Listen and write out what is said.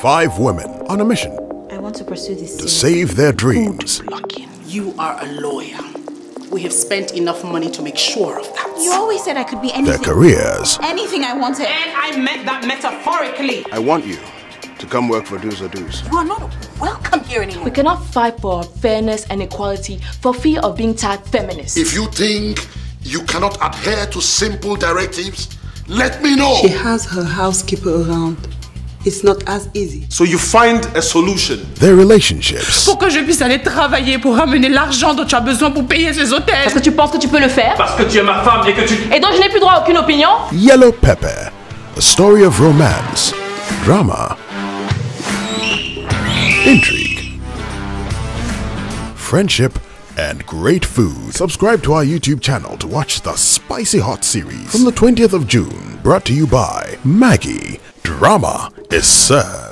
Five women on a mission I want to pursue this to save their dreams. You are a lawyer. We have spent enough money to make sure of that. You always said I could be anything. Their careers Anything I wanted. And I meant that metaphorically. I want you to come work for Do's or Do's. You are not welcome here anymore. We cannot fight for fairness and equality for fear of being tagged feminist. If you think you cannot adhere to simple directives, let me know. She has her housekeeper around. It's not as easy. So you find a solution. their relationships, Pour que je puisse aller travailler pour ramener l'argent dont tu as besoin pour payer ces hôtels. Parce que tu penses que tu peux le faire Parce que tu es ma femme et que tu... et donc je n'ai plus droit à aucune opinion Yelo Pèppè, a story of romance, drama, intrigue, friendship, and great food. Subscribe to our YouTube channel to watch the Spicy Hot series from the 20th of June, brought to you by MAGGI. Drama is served.